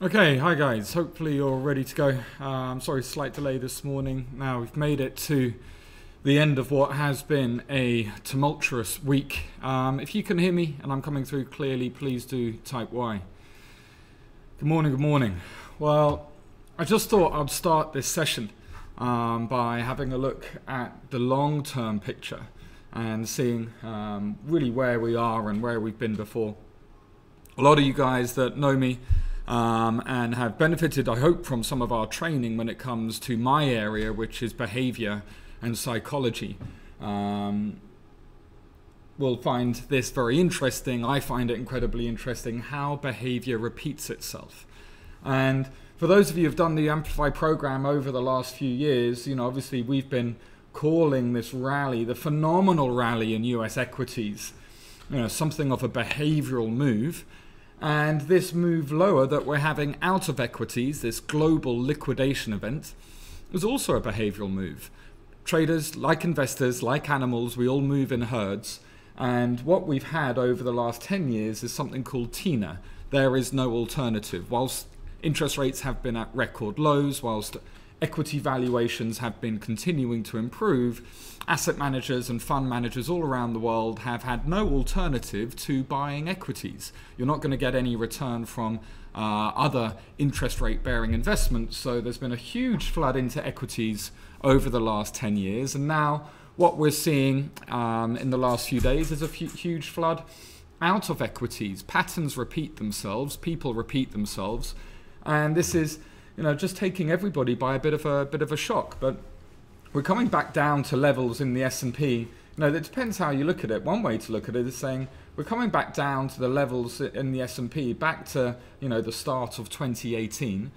Okay, hi guys. Hopefully you're ready to go. Um, sorry, slight delay this morning. Now we've made it to the end of what has been a tumultuous week. Um, if you can hear me and I'm coming through clearly, please do type Y. Good morning, good morning. Well, I just thought I'd start this session um, by having a look at the long term picture and seeing um, really where we are and where we've been before. A lot of you guys that know me um, and have benefited, I hope, from some of our training when it comes to my area, which is behavior and psychology. Um, will find this very interesting. I find it incredibly interesting how behavior repeats itself. And for those of you who've done the Amplify program over the last few years, you know, obviously we've been calling this rally, the phenomenal rally in US equities, you know, something of a behavioral move. And this move lower that we're having out of equities, this global liquidation event, was also a behavioral move. Traders, like investors, like animals, we all move in herds. And what we've had over the last 10 years is something called TINA. There is no alternative. Whilst interest rates have been at record lows, whilst equity valuations have been continuing to improve, asset managers and fund managers all around the world have had no alternative to buying equities. You're not going to get any return from uh, other interest rate bearing investments, so there's been a huge flood into equities over the last 10 years, and now what we're seeing um, in the last few days is a huge flood out of equities. Patterns repeat themselves, people repeat themselves, and this is you know, just taking everybody by a bit of a bit of a shock. But we're coming back down to levels in the S&P. You know, it depends how you look at it. One way to look at it is saying we're coming back down to the levels in the S&P, back to you know the start of 2018.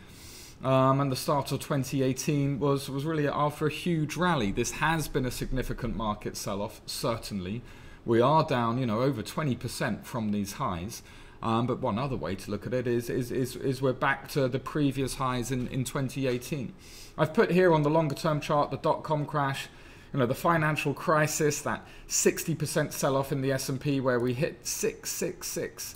Um, and the start of 2018 was, was really after a huge rally. This has been a significant market sell-off, certainly. We are down, you know, over 20% from these highs. Um, but one other way to look at it is, is, is, is we're back to the previous highs in, in 2018. I've put here on the longer term chart the dot-com crash, you know, the financial crisis, that 60% sell-off in the S&P where we hit 666.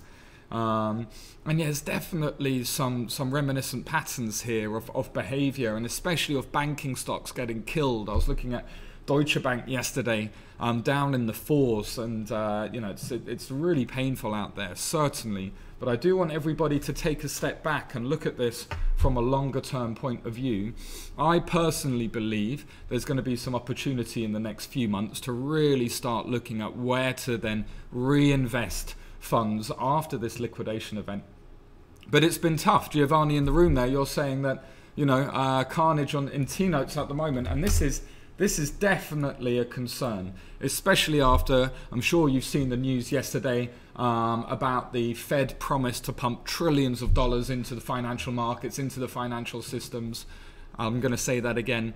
Um, and yeah, there's definitely some, some reminiscent patterns here of, of behavior and especially of banking stocks getting killed. I was looking at Deutsche Bank yesterday, um, down in the fours, and uh, you know it's it's really painful out there, certainly. But I do want everybody to take a step back and look at this from a longer term point of view. I personally believe there's going to be some opportunity in the next few months to really start looking at where to then reinvest funds after this liquidation event. But it's been tough. Giovanni in the room there, you're saying that you know uh, carnage on in T notes at the moment, and this is this is definitely a concern, especially after I'm sure you've seen the news yesterday um, about the Fed promise to pump trillions of dollars into the financial markets, into the financial systems. I'm going to say that again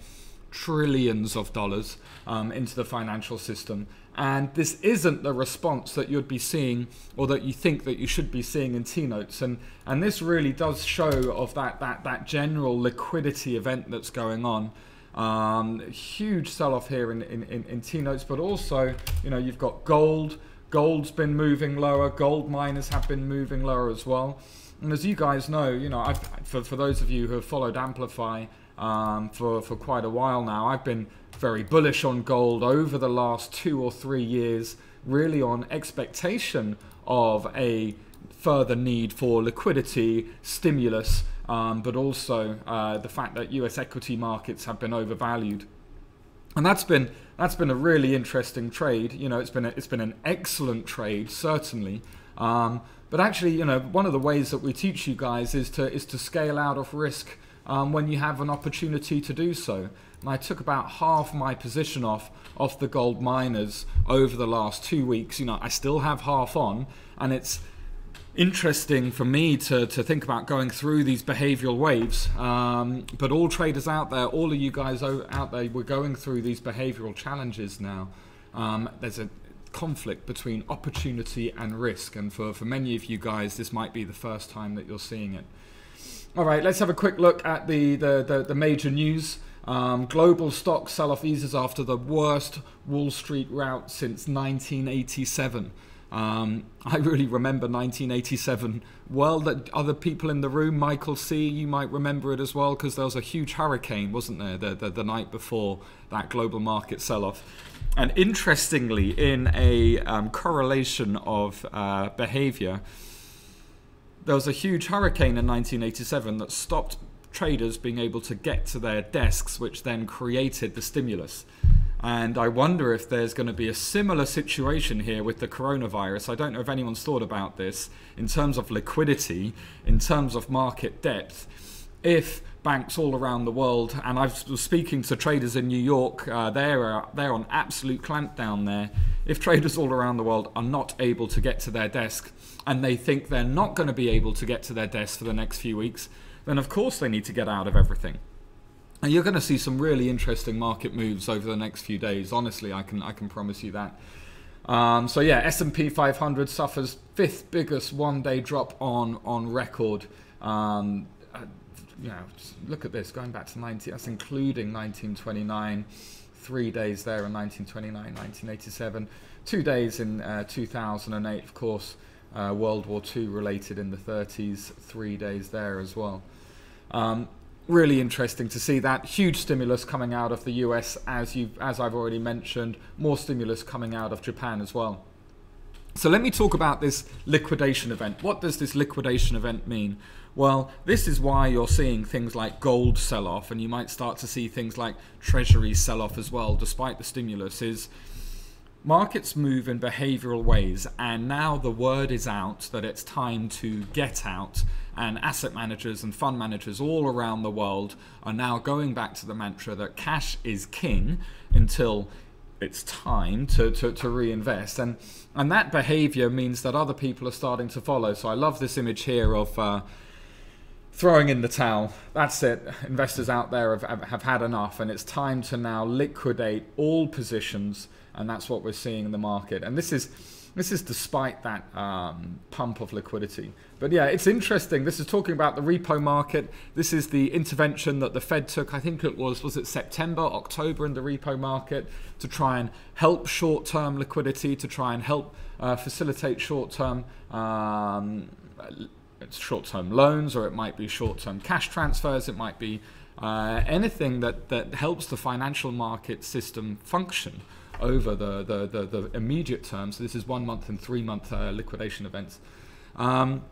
trillions of dollars um, into the financial system. And this isn't the response that you'd be seeing or that you think that you should be seeing in T-notes. And, and this really does show of that, that, that general liquidity event that's going on. Um, huge sell-off here in, in, in, in T-notes, but also, you know, you've got gold. Gold's been moving lower. Gold miners have been moving lower as well. And as you guys know, you know, I've, for, for those of you who have followed Amplify um, for, for quite a while now, I've been very bullish on gold over the last two or three years, really on expectation of a further need for liquidity, stimulus, um, but also uh, the fact that US equity markets have been overvalued. And that's been that's been a really interesting trade. You know, it's been a, it's been an excellent trade, certainly. Um, but actually, you know, one of the ways that we teach you guys is to is to scale out of risk um, when you have an opportunity to do so. And I took about half my position off off the gold miners over the last two weeks. You know, I still have half on, and it's interesting for me to, to think about going through these behavioral waves. Um, but all traders out there, all of you guys out there, we're going through these behavioral challenges now. Um, there's a conflict between opportunity and risk. And for, for many of you guys, this might be the first time that you're seeing it. All right, let's have a quick look at the, the, the, the major news. Um, global stock sell-off eases after the worst Wall Street rout since 1987. Um, I really remember 1987 well. That other people in the room, Michael C, you might remember it as well because there was a huge hurricane, wasn't there, the, the, the night before that global market sell-off. And interestingly, in a um, correlation of uh, behavior, there was a huge hurricane in 1987 that stopped traders being able to get to their desks, which then created the stimulus. And I wonder if there's going to be a similar situation here with the coronavirus. I don't know if anyone's thought about this in terms of liquidity, in terms of market depth. If banks all around the world, and I was speaking to traders in New York, uh, they're, uh, they're on absolute clampdown there. If traders all around the world are not able to get to their desk and they think they're not going to be able to get to their desk for the next few weeks, then of course they need to get out of everything. And you're going to see some really interesting market moves over the next few days. Honestly, I can I can promise you that. Um, so yeah, S&P 500 suffers fifth biggest one-day drop on on record. Um, uh, you know, look at this going back to 90. That's including 1929, three days there in 1929, 1987, two days in uh, 2008, of course. Uh, World War II related in the 30s, three days there as well. Um, really interesting to see that huge stimulus coming out of the US as you as I've already mentioned more stimulus coming out of Japan as well. So let me talk about this liquidation event. What does this liquidation event mean? Well this is why you're seeing things like gold sell off and you might start to see things like treasuries sell off as well despite the stimulus is Markets move in behavioral ways, and now the word is out that it's time to get out. And asset managers and fund managers all around the world are now going back to the mantra that cash is king until it's time to, to, to reinvest. And, and that behavior means that other people are starting to follow. So I love this image here of. Uh, throwing in the towel. That's it. Investors out there have, have had enough, and it's time to now liquidate all positions and that's what we're seeing in the market. And this is this is despite that um, pump of liquidity. But yeah, it's interesting. This is talking about the repo market. This is the intervention that the Fed took. I think it was was it September, October in the repo market to try and help short-term liquidity, to try and help uh, facilitate short-term. Um, short-term loans, or it might be short-term cash transfers. It might be uh, anything that that helps the financial market system function over the, the, the, the, immediate term. So this is one month and three month uh, liquidation events. Um,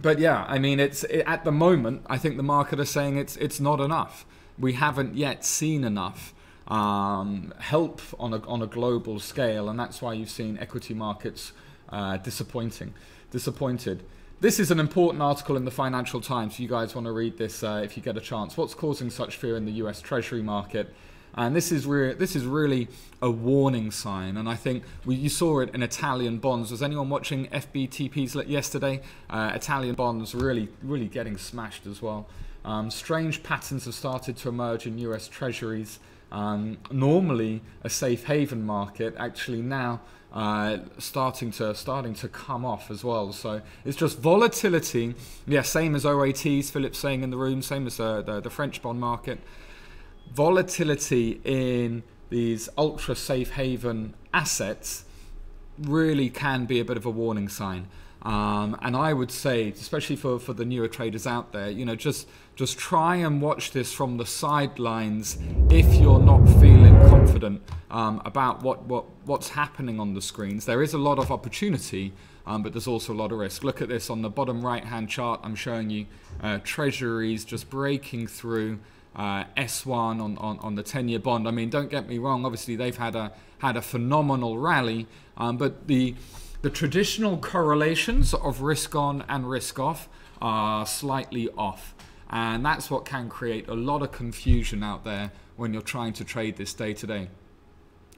but yeah, I mean, it's it, at the moment. I think the market is saying it's it's not enough. We haven't yet seen enough um, help on a on a global scale, and that's why you've seen equity markets uh, disappointing, disappointed. This is an important article in the Financial Times. You guys want to read this uh, if you get a chance. What's causing such fear in the U.S. Treasury market? And this is re- this is really a warning sign. And I think we, you saw it in Italian bonds. Was anyone watching FBTPs yesterday? Uh, Italian bonds really really getting smashed as well. Um, strange patterns have started to emerge in U.S. Treasuries. Um, normally a safe haven market, actually now uh, starting to starting to come off as well. So it's just volatility. Yeah, same as OATs. Philip's saying in the room, same as uh, the the French bond market volatility in these ultra safe haven assets really can be a bit of a warning sign. Um, and I would say, especially for, for the newer traders out there, you know, just just try and watch this from the sidelines if you're not feeling confident um, about what, what what's happening on the screens. There is a lot of opportunity, um, but there's also a lot of risk. Look at this on the bottom right-hand chart. I'm showing you uh, treasuries just breaking through uh, S1 on, on, on the 10-year bond. I mean, don't get me wrong. Obviously, they've had a had a phenomenal rally, um, but the the traditional correlations of risk on and risk off are slightly off, and that's what can create a lot of confusion out there when you're trying to trade this day to day.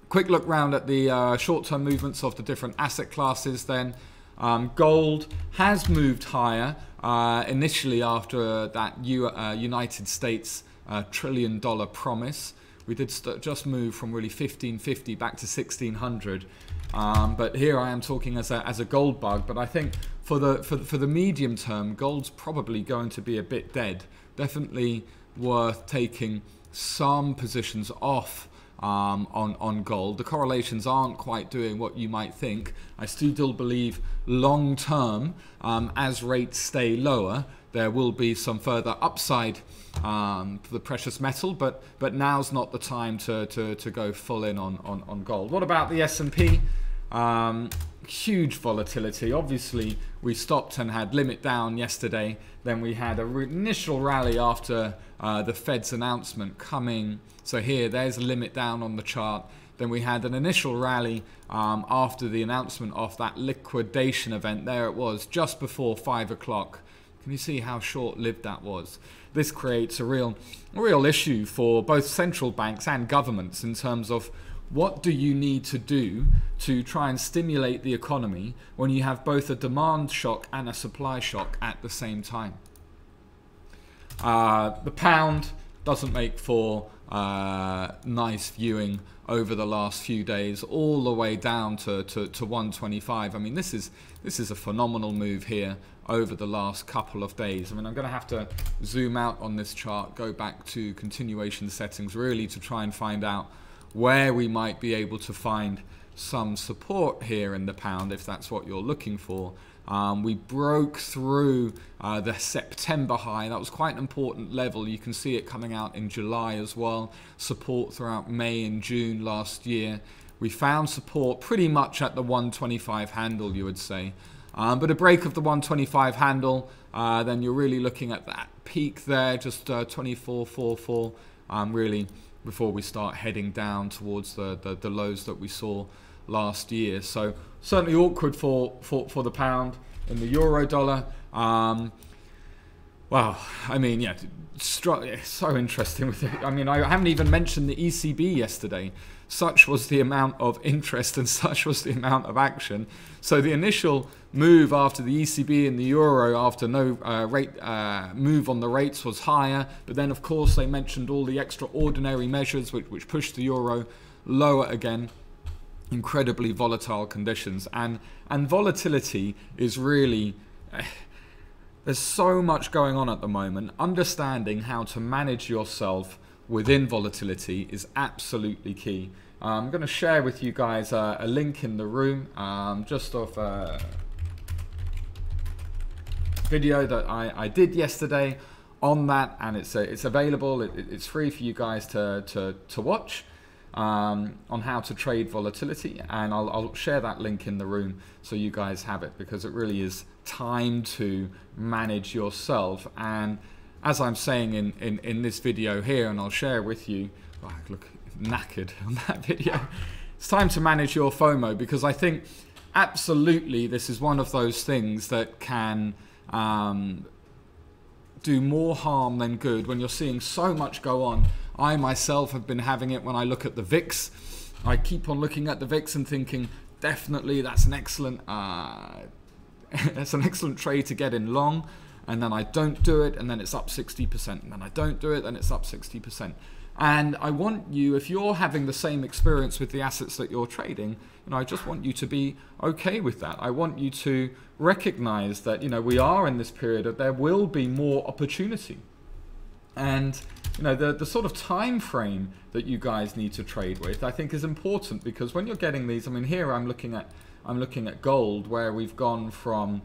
Quick look round at the uh, short-term movements of the different asset classes. Then, um, gold has moved higher uh, initially after that U uh, United States uh, trillion dollar promise. We did just move from really 1550 back to 1600. Um, but here I am talking as a, as a gold bug. But I think for the, for, for the medium term, gold's probably going to be a bit dead. Definitely worth taking some positions off um, on, on gold. The correlations aren't quite doing what you might think. I still believe long term, um, as rates stay lower, there will be some further upside um, the precious metal, but but now's not the time to, to, to go full in on, on, on gold. What about the S&P? Um, huge volatility. Obviously, we stopped and had limit down yesterday. Then we had an initial rally after uh, the Fed's announcement coming. So here, there's a limit down on the chart. Then we had an initial rally um, after the announcement of that liquidation event. There it was, just before five o'clock. Can you see how short-lived that was? This creates a real, a real issue for both central banks and governments in terms of what do you need to do to try and stimulate the economy when you have both a demand shock and a supply shock at the same time? Uh, the pound doesn't make for uh, nice viewing over the last few days, all the way down to, to, to 125. I mean, this is this is a phenomenal move here over the last couple of days. I mean, I'm going to have to zoom out on this chart, go back to continuation settings, really to try and find out where we might be able to find some support here in the pound if that's what you're looking for. Um, we broke through uh, the September high. That was quite an important level. You can see it coming out in July as well. Support throughout May and June last year. We found support pretty much at the 125 handle, you would say. Um, but a break of the 125 handle, uh, then you're really looking at that peak there, just uh, 24.44, um, really before we start heading down towards the, the, the lows that we saw last year. So certainly awkward for, for, for the pound in the euro dollar. Um, well, I mean, yeah, so interesting with it. I mean, I haven't even mentioned the ECB yesterday. Such was the amount of interest and such was the amount of action. So the initial move after the ECB and the euro after no uh, rate uh, move on the rates was higher, but then of course they mentioned all the extraordinary measures which, which pushed the euro lower again incredibly volatile conditions and and volatility is really uh, there's so much going on at the moment. Understanding how to manage yourself within volatility is absolutely key. I'm going to share with you guys uh, a link in the room um, just of a video that I, I did yesterday on that and it's uh, it's available. It, it's free for you guys to, to, to watch um, on how to trade volatility and I'll, I'll share that link in the room so you guys have it because it really is time to manage yourself. And as I'm saying in, in, in this video here and I'll share with you oh, look knackered on that video. It's time to manage your FOMO because I think absolutely this is one of those things that can um, do more harm than good when you're seeing so much go on I myself have been having it when I look at the VIX. I keep on looking at the VIX and thinking, definitely that's an excellent, uh, that's an excellent trade to get in long. And then I don't do it, and then it's up 60%. And then I don't do it, and it's up 60%. And I want you, if you're having the same experience with the assets that you're trading, you know, I just want you to be okay with that. I want you to recognize that, you know, we are in this period that there will be more opportunity. And you know the the sort of time frame that you guys need to trade with I think is important because when you're getting these I mean here I'm looking at I'm looking at gold where we've gone from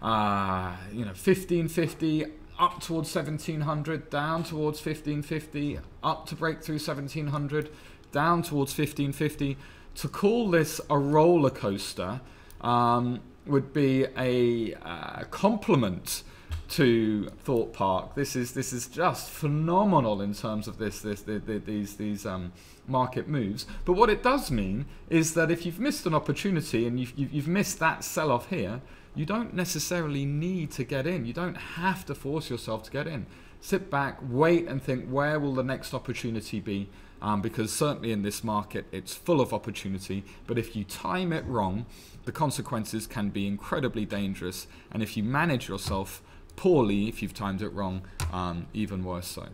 uh, you know 1550 up towards 1700 down towards 1550 up to break through 1700 down towards 1550 to call this a roller coaster um, would be a uh, compliment to Thorpe Park. This is this is just phenomenal in terms of this this the, the, these these um, market moves. But what it does mean is that if you've missed an opportunity and you've you've missed that sell off here, you don't necessarily need to get in. You don't have to force yourself to get in. Sit back, wait, and think where will the next opportunity be. Um, because certainly in this market, it's full of opportunity. But if you time it wrong, the consequences can be incredibly dangerous. And if you manage yourself poorly if you've timed it wrong, um, even worse so.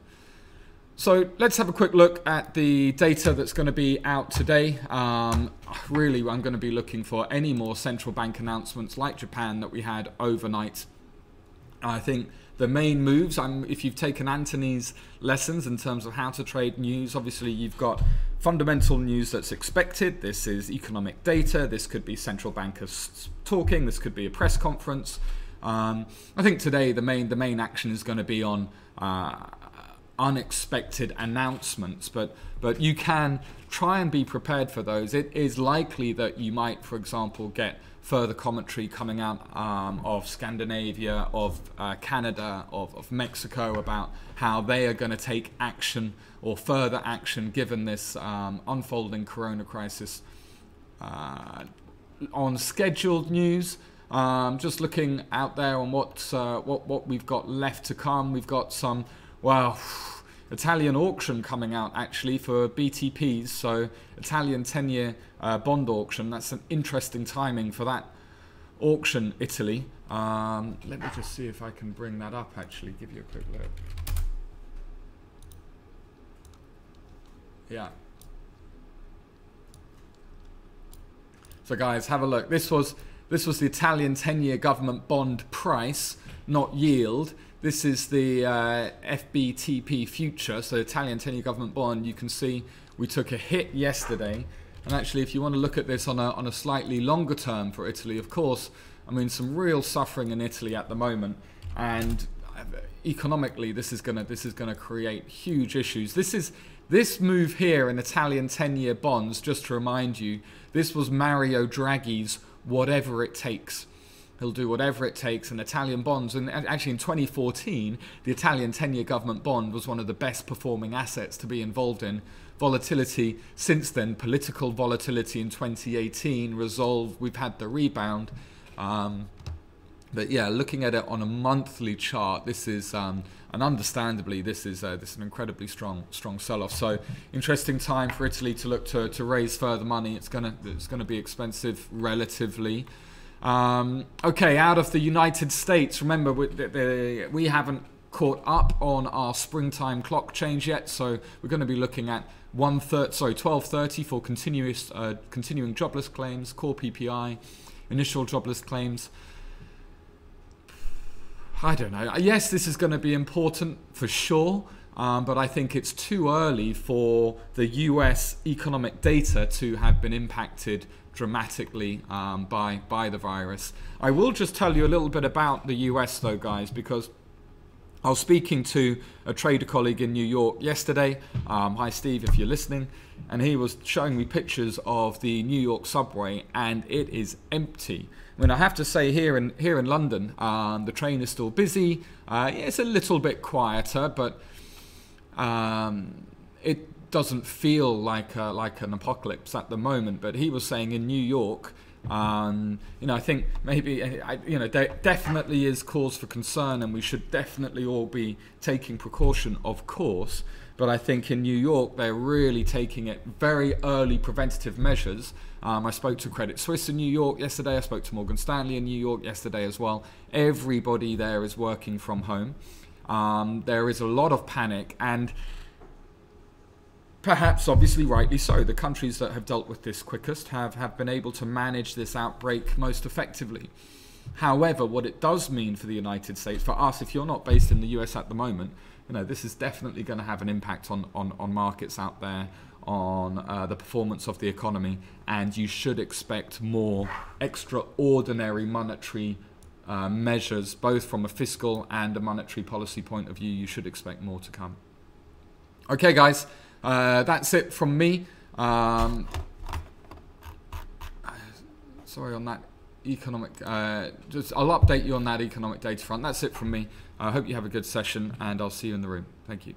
So let's have a quick look at the data that's going to be out today. Um, really, I'm going to be looking for any more central bank announcements like Japan that we had overnight. I think the main moves. I'm, if you've taken Anthony's lessons in terms of how to trade news, obviously you've got fundamental news that's expected. This is economic data. This could be central bankers talking. This could be a press conference. Um, I think today the main the main action is going to be on uh, unexpected announcements, but but you can try and be prepared for those. It is likely that you might, for example, get further commentary coming out um, of Scandinavia, of uh, Canada, of, of Mexico about how they are going to take action or further action given this um, unfolding corona crisis. Uh, on scheduled news, um, just looking out there on what, uh, what what we've got left to come. We've got some well. Italian auction coming out actually for BTPs, so Italian 10 year uh, bond auction. That's an interesting timing for that auction, Italy. Um, let me just see if I can bring that up actually, give you a quick look. Yeah. So guys, have a look. This was this was the Italian 10-year government bond price, not yield. This is the uh, FBTP future, so Italian 10-year government bond. You can see we took a hit yesterday. And actually, if you want to look at this on a, on a slightly longer term for Italy, of course, I mean, some real suffering in Italy at the moment. And economically, this is gonna this is gonna create huge issues. This is this move here in Italian 10-year bonds. Just to remind you, this was Mario Draghi's whatever it takes. He'll do whatever it takes in Italian bonds. And actually, in 2014, the Italian 10 year government bond was one of the best performing assets to be involved in. Volatility since then, political volatility in 2018, resolved. We've had the rebound. Um, but yeah, looking at it on a monthly chart, this is, um, and understandably, this is uh, this is an incredibly strong strong sell-off. So interesting time for Italy to look to, to raise further money. It's gonna it's gonna be expensive relatively. Um, okay, out of the United States, remember we, the, we haven't caught up on our springtime clock change yet, so we're going to be looking at one third, sorry, 12:30 for continuous uh, continuing jobless claims, core PPI, initial jobless claims. I don't know. Yes, this is going to be important for sure, um, but I think it's too early for the US economic data to have been impacted dramatically um, by, by the virus. I will just tell you a little bit about the US though, guys, because I was speaking to a trader colleague in New York yesterday. Um, hi, Steve, if you're listening. And he was showing me pictures of the New York subway, and it is empty. I mean, I have to say, here in here in London, um, the train is still busy. Uh, it's a little bit quieter, but um, it doesn't feel like a, like an apocalypse at the moment. But he was saying in New York, um, you know, I think maybe you know there definitely is cause for concern, and we should definitely all be taking precaution, of course. But I think in New York they're really taking it very early preventative measures. Um, I spoke to Credit Suisse in New York yesterday. I spoke to Morgan Stanley in New York yesterday as well. Everybody there is working from home. Um, there is a lot of panic and perhaps obviously rightly so the countries that have dealt with this quickest have, have been able to manage this outbreak most effectively. However what it does mean for the united states for us if you're not based in the us at the moment you know this is definitely going to have an impact on, on, on markets out there on uh, the performance of the economy and you should expect more extraordinary monetary uh, measures both from a fiscal and a monetary policy point of view. You should expect more to come. Okay guys uh, that's it from me. Um, sorry on that economic. Uh, just I'll update you on that economic data front. That's it from me. I hope you have a good session, and I'll see you in the room. Thank you.